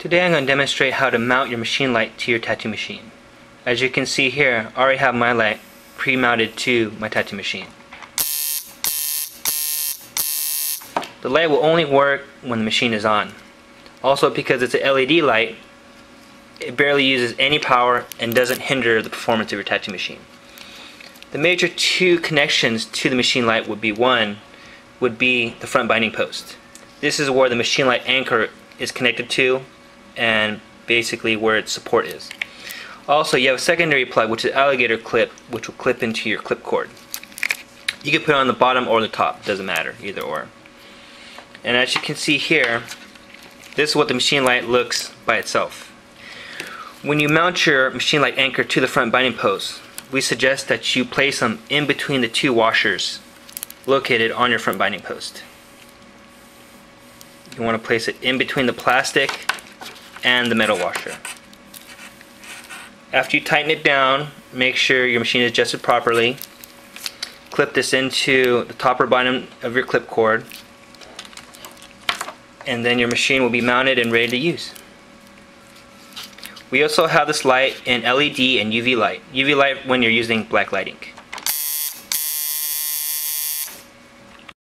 Today I'm going to demonstrate how to mount your machine light to your tattoo machine. As you can see here, I already have my light pre-mounted to my tattoo machine. The light will only work when the machine is on. Also because it's an LED light, it barely uses any power and doesn't hinder the performance of your tattoo machine. The major two connections to the machine light would be one, would be the front binding post. This is where the machine light anchor is connected to and basically where its support is. Also, you have a secondary plug, which is alligator clip, which will clip into your clip cord. You can put it on the bottom or the top, doesn't matter, either or. And as you can see here, this is what the machine light looks by itself. When you mount your machine light anchor to the front binding post, we suggest that you place them in between the two washers located on your front binding post. You want to place it in between the plastic and the metal washer. After you tighten it down, make sure your machine is adjusted properly. Clip this into the top or bottom of your clip cord and then your machine will be mounted and ready to use. We also have this light in LED and UV light. UV light when you're using black light ink.